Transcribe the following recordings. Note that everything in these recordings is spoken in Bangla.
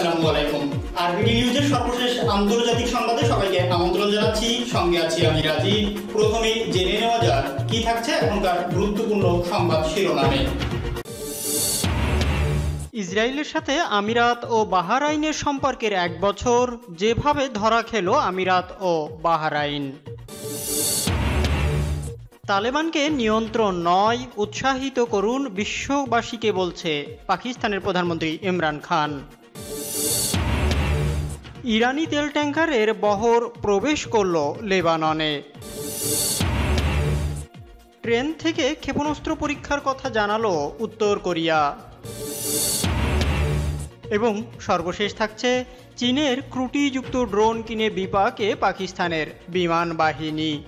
আসসালামু আলাইকুম। নিউজের সর্বশেষ আন্তর্জাতিক সংবাদে সবাইকে আমন্ত্রণ জানাচ্ছি। সঙ্গে আছি আমি রাজীব। প্রথমেই জেনে নেওয়া যাক, কি থাকছে এখনকার গুরুত্বপূর্ণ সংবাদ শিরোনামে। ইসরায়েলের সাথে আমিরাত ও বাহারাইনের সম্পর্কের এক বছর, যেভাবে ধরা খেল আমিরাত ও বাহারাইন। তালেবানকে নিয়ন্ত্রণ নয়, উৎসাহিত করুন বিশ্ববাসীকে বলছে পাকিস্তানের প্রধানমন্ত্রী ইমরান খান। ইরানি তেল ট্যাঙ্কারের বহর প্রবেশ করল লেবাননে। ট্রেন থেকে ক্ষেপণাস্ত্র পরীক্ষার কথা জানালো উত্তর কোরিয়া। এবং সর্বশেষ থাকছে চীনের ক্রুটিযুক্ত ড্রোন কিনে বিপাকে পাকিস্তানের বিমান বাহিনী।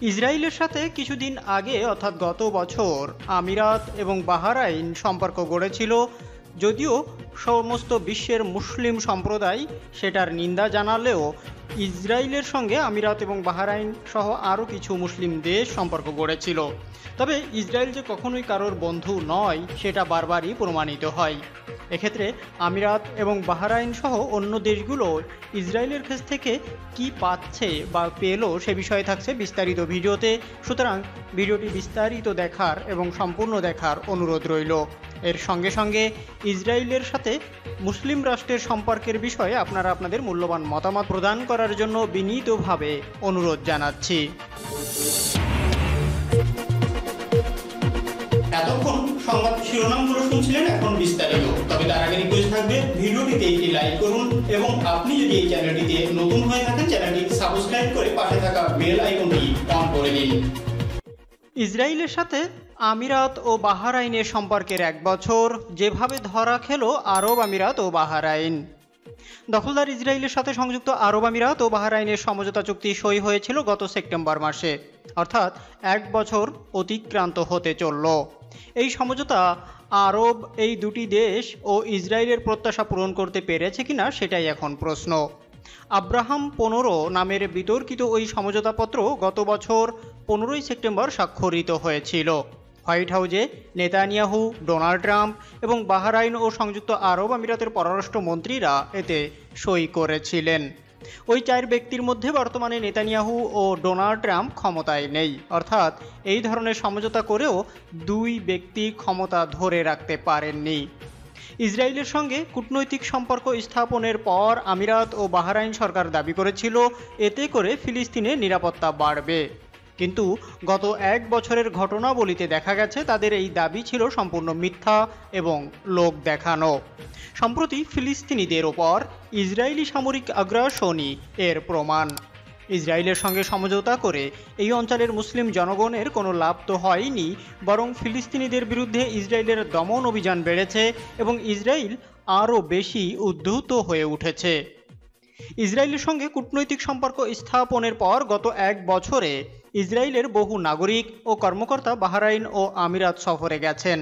ইসরায়েলের সাথে কিছুদিন আগে, অর্থাৎ গত বছর, আমিরাত এবং বাহারাইন সম্পর্ক গড়েছিল, যদিও সমস্ত বিশ্বের মুসলিম সম্প্রদায় সেটার নিন্দা জানালেও ইসরায়েলের সঙ্গে আমিরাত এবং বাহারাইন সহ আরও কিছু মুসলিম দেশ সম্পর্ক গড়েছিল। তবে ইসরায়েল যে কখনোই কারোর বন্ধু নয়, সেটা বারবারই প্রমাণিত হয়। এক্ষেত্রে আমিরাত এবং বাহারাইন সহ অন্য দেশগুলো ইসরায়েলের কাছ থেকে কি পাচ্ছে বা পেল সে বিষয়ে থাকছে বিস্তারিত ভিডিওতে। সুতরাং ভিডিওটি বিস্তারিত দেখার এবং সম্পূর্ণ দেখার অনুরোধ রইল। এর সঙ্গে সঙ্গে ইসরায়েলের সাথে মুসলিম রাষ্ট্রের সম্পর্কের বিষয়ে আপনারা আপনাদের মূল্যবান মতামত প্রদান করার জন্য বিনীতভাবে অনুরোধ জানাচ্ছি। এতক্ষণ সংবাদ শিরোনামগুলো শুনছিলেন এখন বিস্তারিত। তবে তার আগে রিকোয়েস্ট থাকবে ভিডিওটিতে একটি লাইক করুন এবং আপনি যদি এই চ্যানেলটিতে নতুন হয়ে থাকেন চ্যানেলটি সাবস্ক্রাইব করে পাশে থাকা বেল আইকনটি অন করে দিন। ইসরায়েলের সাথে আমিরাত ও বাহারাইনের সম্পর্কের এক বছর। যেভাবে ধরা খেলো আরব আমিরাত ও বাহারাইন। দখলদার ইসরায়েলের সাথে সংযুক্ত আরব আমিরাত ও বাহারাইনের সমঝোতা চুক্তি সই হয়েছিল গত সেপ্টেম্বর মাসে। অর্থাৎ এক বছর অতিক্রান্ত হতে চলল। এই সমঝোতা আরব এই দুটি দেশ ও ইসরায়েলের প্রত্যাশা পূরণ করতে পেরেছে কিনা সেটাই এখন প্রশ্ন। আব্রাহাম পনেরো নামের বিতর্কিত ওই সমঝোতাপত্র গত বছর পনেরোই সেপ্টেম্বর স্বাক্ষরিত হয়েছিল। হোয়াইট হাউজে নেতানিয়াহু, ডোনাল্ড ট্রাম্প এবং বাহরাইন ও সংযুক্ত আরব আমিরাতের পররাষ্ট্র মন্ত্রীরা এতে সই করেছিলেন। ওই চার ব্যক্তির মধ্যে বর্তমানে নেতানিয়াহু ও ডোনাল্ড ট্রাম্প ক্ষমতায় নেই। অর্থাৎ এই ধরনের সমঝোতা করেও দুই ব্যক্তি ক্ষমতা ধরে রাখতে পারেননি। ইসরায়েলের সঙ্গে কূটনৈতিক সম্পর্ক স্থাপনের পর আমিরাত ও বাহরাইন সরকার দাবি করেছিল, এতে করে ফিলিস্তিনে নিরাপত্তা বাড়বে। কিন্তু গত এক বছরের ঘটনাবলিতে দেখা গেছে তাদের এই দাবি ছিল সম্পূর্ণ মিথ্যা এবং লোক দেখানো। সম্প্রতি ফিলিস্তিনিদের ওপর ইসরায়েলি সামরিক আগ্রাসনই এর প্রমাণ। ইসরায়েলের সঙ্গে সমঝোতা করে এই অঞ্চলের মুসলিম জনগণের কোনো লাভ তো হয়নি, বরং ফিলিস্তিনিদের বিরুদ্ধে ইসরায়েলের দমন অভিযান বেড়েছে এবং ইসরায়েল আরও বেশি উদ্ধূত হয়ে উঠেছে। ইসরায়েলের সঙ্গে কূটনৈতিক সম্পর্ক স্থাপনের পর গত এক বছরে ইসরায়েলের বহু নাগরিক ও কর্মকর্তা বাহরাইন ও আমিরাত সফরে গেছেন।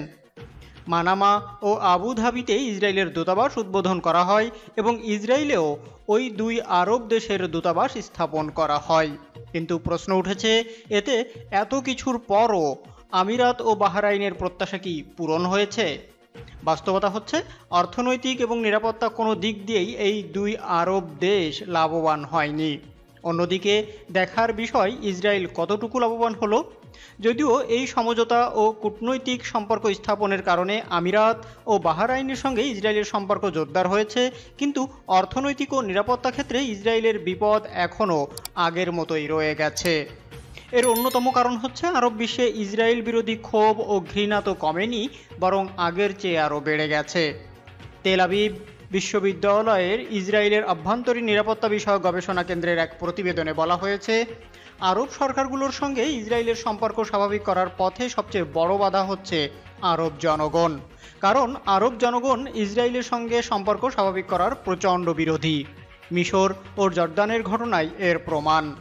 মানামা ও আবুধাবিতে ইসরায়েলের দূতাবাস উদ্বোধন করা হয় এবং ইসরায়েলেও ওই দুই আরব দেশের দূতাবাস স্থাপন করা হয়। কিন্তু প্রশ্ন উঠেছে, এতে এত কিছুর পরও আমিরাত ও বাহরাইনের প্রত্যাশা কি পূরণ হয়েছে? বাস্তবতা হচ্ছে, অর্থনৈতিক এবং নিরাপত্তা কোনো দিক দিয়েই এই দুই আরব দেশ লাভবান হয়নি। অন্যদিকে দেখার বিষয়, ইসরায়েল কতটুকু লাভবান হলো? যদিও এই সমঝোতা ও কূটনৈতিক সম্পর্ক স্থাপনের কারণে আমিরাত ও বাহারাইনের সঙ্গে ইসরায়েলের সম্পর্ক জোরদার হয়েছে, কিন্তু অর্থনৈতিক ও নিরাপত্তা ক্ষেত্রে ইসরায়েলের বিপদ এখনও আগের মতোই রয়ে গেছে। এর অন্যতম কারণ হচ্ছে আরব বিশ্বে ইসরায়েল বিরোধী ক্ষোভ ও ঘৃণা তো কমেনি, বরং আগের চেয়ে আরও বেড়ে গেছে। তেল আবিব বিশ্ববিদ্যালয়ের ইসরায়েলের আভ্যন্তরীণ নিরাপত্তা বিষয়ক গবেষণা কেন্দ্রের এক প্রতিবেদনে বলা হয়েছে, আরব সরকারগুলোর সঙ্গে ইসরায়েলের সম্পর্ক স্বাভাবিক করার পথে সবচেয়ে বড় বাধা হচ্ছে আরব জনগণ। কারণ আরব জনগণ ইসরায়েলের সঙ্গে সম্পর্ক স্বাভাবিক করার প্রচণ্ড বিরোধী। মিশর ও জর্দানের ঘটনায় এর প্রমাণ।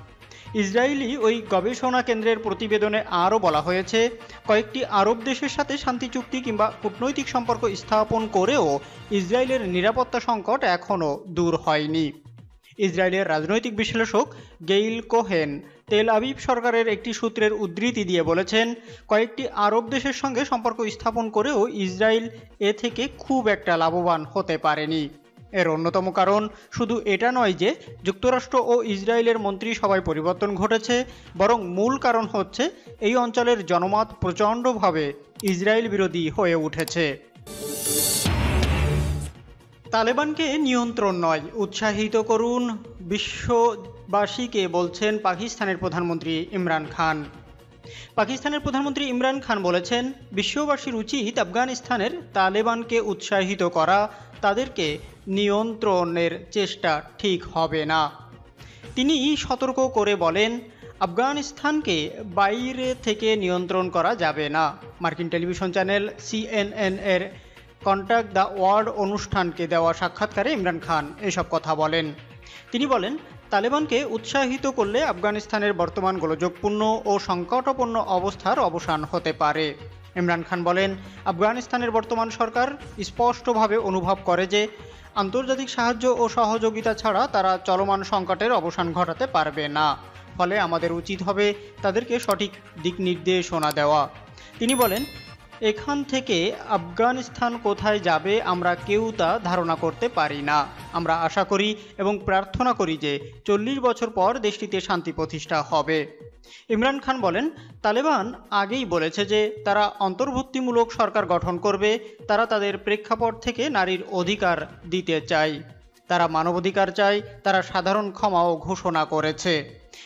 ইসরায়েলি ওই গবেষণা কেন্দ্রের প্রতিবেদনে আরও বলা হয়েছে, কয়েকটি আরব দেশের সাথে শান্তি চুক্তি কিংবা কূটনৈতিক সম্পর্ক স্থাপন করেও ইসরায়েলের নিরাপত্তা সংকট এখনও দূর হয়নি। ইসরায়েলের রাজনৈতিক বিশ্লেষক গেইল কোহেন তেল আবিব সরকারের একটি সূত্রের উদ্ধৃতি দিয়ে বলেছেন, কয়েকটি আরব দেশের সঙ্গে সম্পর্ক স্থাপন করেও ইসরায়েল এ থেকে খুব একটা লাভবান হতে পারেনি। এর অন্যতম কারণ শুধু এটা নয় যে যুক্তরাষ্ট্র ও ইসরায়েলের মন্ত্রিসভায় পরিবর্তন ঘটেছে, বরং মূল কারণ হচ্ছে এই অঞ্চলের জনমত প্রচণ্ডভাবে ইসরায়েল বিরোধী হয়ে উঠেছে। তালেবানকে নিয়ন্ত্রণ নয়, উৎসাহিত করুন, বিশ্ববাসীকে বলছেন পাকিস্তানের প্রধানমন্ত্রী ইমরান খান। পাকিস্তানের প্রধানমন্ত্রী ইমরান খান বলেছেন, বিশ্ববাসীর উচিত আফগানিস্তানের তালেবানকে উৎসাহিত করা, তাদেরকে নিয়ন্ত্রণের চেষ্টা ঠিক হবে না। তিনি সতর্ক করে বলেন, আফগানিস্তানকে বাইরে থেকে নিয়ন্ত্রণ করা যাবে না। মার্কিন টেলিভিশন চ্যানেল সিএনএন এর কন্ট্যাক্ট দ্য ওয়ার্ল্ড অনুষ্ঠানকে দেওয়া সাক্ষাৎকারে ইমরান খান এসব কথা বলেন। তিনি বলেন, তালেবানকে উৎসাহিত করলে আফগানিস্তানের বর্তমান গোলযোগপূর্ণ ও সংকটপূর্ণ অবস্থার অবসান হতে পারে। ইমরান খান বলেন, আফগানিস্তানের বর্তমান সরকার স্পষ্টভাবে অনুভব করে যে আন্তর্জাতিক সাহায্য ও সহযোগিতা ছাড়া তারা চলমান সংকটের অবসান ঘটাতে পারবে না। ফলে আমাদের উচিত হবে তাদেরকে সঠিক দিক নির্দেশনা দেওয়া। তিনি বলেন এখান থেকে আফগানিস্তান কোথায় যাবে আমরা কেউ তা ধারণা করতে পারি না। আমরা আশা করি এবং প্রার্থনা করি যে চল্লিশ বছর পর দেশটিতে শান্তি প্রতিষ্ঠা হবে। ইমরান খান বলেন, তালেবান আগেই বলেছে যে তারা অন্তর্ভুক্তিমূলক সরকার গঠন করবে, তারা তাদের প্রেক্ষাপট থেকে নারীর অধিকার দিতে চায়। তারা মানবাধিকার চায়, তারা সাধারণ ক্ষমাও ঘোষণা করেছে।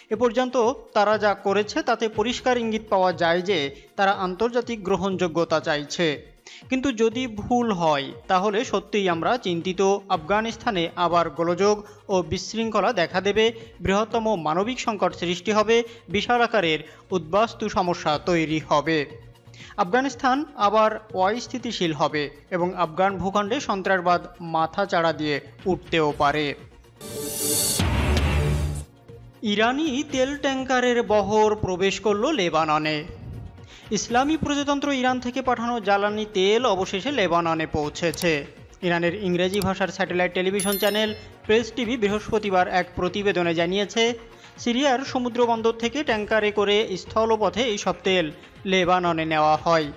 এ পর্যন্ত তারা যা করেছে, তাতে পরিষ্কার ইঙ্গিত পাওয়া যায় যে, তারা আন্তর্জাতিক গ্রহণযোগ্যতা চাইছে। কিন্তু যদি ভুল হয়, তাহলে সত্যিই আমরা চিন্তিত। আফগানিস্তানে আবার গোলযোগ ও বিশৃঙ্খলা দেখা দেবে। বৃহত্তম মানবিক সংকট সৃষ্টি হবে, বিশাল আকারের উদ্বাস্তু সমস্যা তৈরি হবে। আফগানিস্তান আবার অস্থিতিশীল হবে এবং আফগান ভূখণ্ডে সন্ত্রাসবাদ মাথা চাড়া দিয়ে উঠতেও পারে। ইরানি তেল ট্যাঙ্কারের বহর প্রবেশ করল লেবাননে। ইসলামী প্রজাতন্ত্র ইরান থেকে পাঠানো জ্বালানি তেল অবশেষে লেবাননে পৌঁছেছে। ইরানের ইংরেজি ভাষার satellite television channel press TV বৃহস্পতিবার এক প্রতিবেদনে জানিয়েছে সিরিয়ার সমুদ্র বন্দর থেকে ট্যাঙ্কারে করে স্থলপথে এইসব তেল লেবাননে নেওয়া হয়।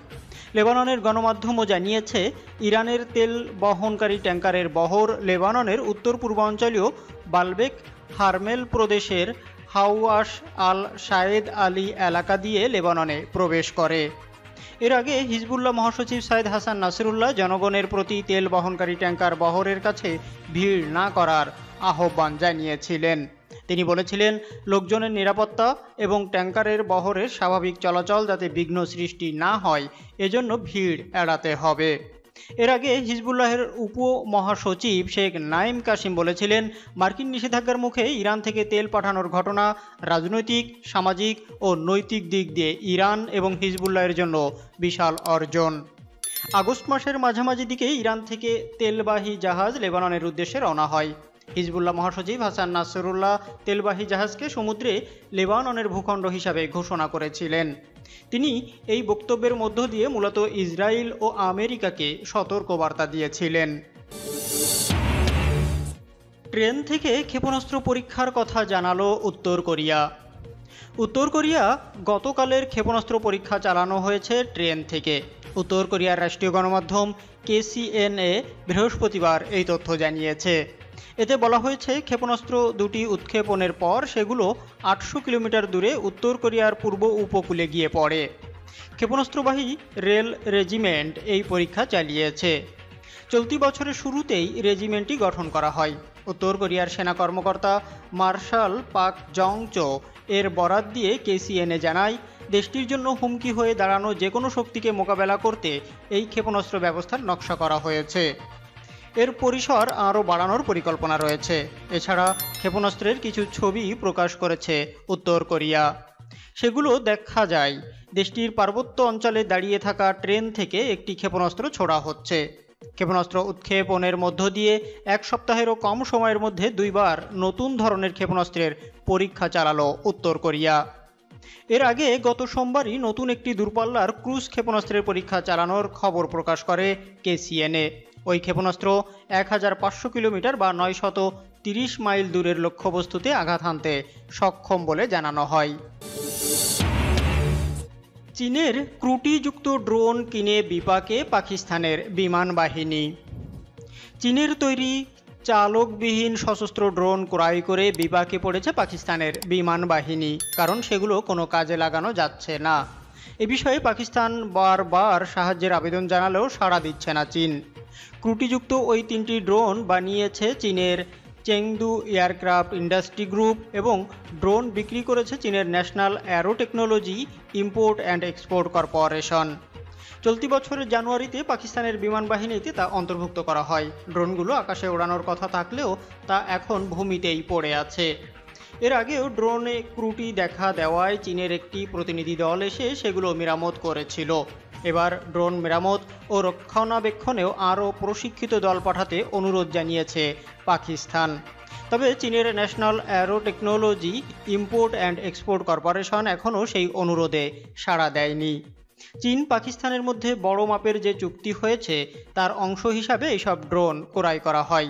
লেবাননের গণমাধ্যমও জানিয়েছে, ইরানের তেল বহনকারী ট্যাঙ্কারের বহর লেবাননের উত্তর পূর্বাঞ্চলীয় বালবেক হারমেল প্রদেশের হাওয়াস আল শায়েদ আলী এলাকা দিয়ে লেবাননে প্রবেশ করে। এর আগে হিজবুল্লাহ মহাসচিব সাইদ হাসান নাসিরুল্লাহ জনগণের প্রতি তেল বহনকারী ট্যাঙ্কার বহরের কাছে ভিড় না করার আহ্বান জানিয়েছিলেন। তিনি বলেছিলেন, লোকজনের নিরাপত্তা এবং ট্যাঙ্কারের বহরের স্বাভাবিক চলাচল যাতে বিঘ্ন সৃষ্টি না হয়, এজন্য ভিড় এড়াতে হবে। এর আগে হিজবুল্লাহের উপ মহাসচিব শেখ নাইম কাসিম বলেছিলেন, মার্কিন নিষেধাজ্ঞার মুখে ইরান থেকে তেল পাঠানোর ঘটনা রাজনৈতিক, সামাজিক ও নৈতিক দিক দিয়ে ইরান এবং হিজবুল্লাহের জন্য বিশাল অর্জন। আগস্ট মাসের মাঝামাঝি দিকে ইরান থেকে তেলবাহী জাহাজ লেবাননের উদ্দেশ্যে রওনা হয়। হিজবুল্লাহ মহাসচিব হাসান নাসরুল্লাহ তেলবাহী জাহাজকে সমুদ্রে লেবাননের ভূখণ্ড হিসাবে ঘোষণা করেছিলেন। তিনি এই বক্তব্যের মধ্য দিয়ে মূলত ইসরায়েল ও আমেরিকাকে সতর্কবার্তা দিয়েছিলেন। ট্রেন থেকে ক্ষেপণাস্ত্র পরীক্ষার কথা জানালো উত্তর কোরিয়া। উত্তর কোরিয়া গতকালের ক্ষেপণাস্ত্র পরীক্ষা চালানো হয়েছে ট্রেন থেকে। উত্তর কোরিয়ার রাষ্ট্রীয় গণমাধ্যম কেসিএনএ বৃহস্পতিবার এই তথ্য জানিয়েছে। এতে বলা হয়েছে, ক্ষেপণাস্ত্র দুটি উৎক্ষেপণের পর সেগুলো আটশো কিলোমিটার দূরে উত্তর কোরিয়ার পূর্ব উপকূলে গিয়ে পড়ে। ক্ষেপণাস্ত্রবাহী রেল রেজিমেন্ট এই পরীক্ষা চালিয়েছে। চলতি বছরের শুরুতেই রেজিমেন্টটি গঠন করা হয়। উত্তর কোরিয়ার সেনা কর্মকর্তা মার্শাল পাক জংচো এর বরাত দিয়ে কেসিএনএ জানায়, দেশটির জন্য হুমকি হয়ে দাঁড়ানো যে কোনো শক্তিকে মোকাবেলা করতে এই ক্ষেপণাস্ত্র ব্যবস্থার নকশা করা হয়েছে। এর পরিসর আরও বাড়ানোর পরিকল্পনা রয়েছে। এছাড়া ক্ষেপণাস্ত্রের কিছু ছবি প্রকাশ করেছে উত্তর কোরিয়া। সেগুলো দেখা যায়। দেশটির পার্বত্য অঞ্চলে দাঁড়িয়ে থাকা ট্রেন থেকে একটি ক্ষেপণাস্ত্র ছোড়া হচ্ছে। ক্ষেপণাস্ত্র উৎক্ষেপণের মধ্য দিয়ে এক সপ্তাহেরও কম সময়ের মধ্যে দুইবার নতুন ধরনের ক্ষেপণাস্ত্রের পরীক্ষা চালালো উত্তর কোরিয়া। এর আগে গত সোমবারই নতুন একটি দূরপাল্লার ক্রুজ ক্ষেপণাস্ত্রের পরীক্ষা চালানোর খবর প্রকাশ করে কেসিএনএ। ওই ক্ষেপণাস্ত্র এক হাজার পাঁচশো কিলোমিটার বা নয় শত তিরিশ মাইল দূরের লক্ষ্যবস্তুতে আঘাত হানতে সক্ষম বলে জানানো হয়। চীনের ক্রুটিযুক্ত ড্রোন কিনে বিপাকে পাকিস্তানের বিমান বাহিনী। চীনের তৈরি চালকবিহীন সশস্ত্র ড্রোন ক্রয় করে বিপাকে পড়েছে পাকিস্তানের বিমান বাহিনী, কারণ সেগুলো কোনো কাজে লাগানো যাচ্ছে না। এ বিষয়ে পাকিস্তান বারবার সাহায্যের আবেদন জানালেও সাড়া দিচ্ছে না চীন। ক্রুটিযুক্ত ওই তিনটি ড্রোন বানিয়েছে চীনের চেংদু এয়ারক্রাফট ইন্ডাস্ট্রি গ্রুপ এবং ড্রোন বিক্রি করেছে চীনের national aero technology import and export corporation. চলতি বছরের জানুয়ারিতে পাকিস্তানের বিমান বাহিনীতে তা অন্তর্ভুক্ত করা হয়। ড্রোনগুলো আকাশে ওড়ানোর কথা থাকলেও তা এখন ভূমিতেই পড়ে আছে। এর আগেও ড্রোনে ত্রুটি দেখা দেওয়ায় চীনের একটি প্রতিনিধি দল এসে সেগুলো মেরামত করেছিল। এবার ড্রোন মেরামত ও রক্ষণাবেক্ষণেও আরও প্রশিক্ষিত দল পাঠাতে অনুরোধ জানিয়েছে পাকিস্তান। তবে চীনের national aero technology import and export corporation এখনও সেই অনুরোধে সাড়া দেয়নি। চীন পাকিস্তানের মধ্যে বড় মাপের যে চুক্তি হয়েছে, তার অংশ হিসাবে এইসব ড্রোন ক্রয় করা হয়।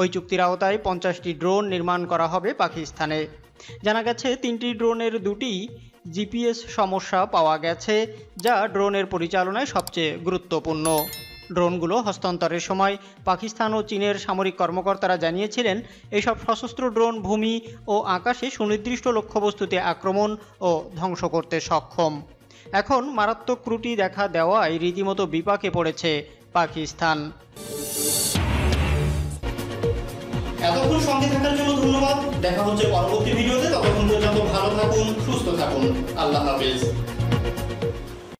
ওই চুক্তির আওতায় পঞ্চাশটি ড্রোন নির্মাণ করা হবে পাকিস্তানে। জানা গেছে, তিনটি ড্রোনের দুটি জিপিএস সমস্যা পাওয়া গেছে, যা ড্রোনের পরিচালনায় সবচেয়ে গুরুত্বপূর্ণ। ড্রোনগুলো হস্তান্তরের সময় পাকিস্তান ও চীনের সামরিক কর্মকর্তারা জানিয়েছিলেন এইসব সশস্ত্র ড্রোন ভূমি ও আকাশে সুনির্দিষ্ট লক্ষ্যবস্তুতে আক্রমণ ও ধ্বংস করতে সক্ষম। এখন মারাত্মক ত্রুটি দেখা দেওয়ায় রীতিমতো বিপাকে পড়েছে পাকিস্তান। এতক্ষণ সঙ্গে থাকার জন্য ধন্যবাদ। দেখা হচ্ছে পরবর্তী ভিডিওতে। ততক্ষণ পর্যন্ত ভালো থাকুন, সুস্থ থাকুন। আল্লাহ হাফেজ।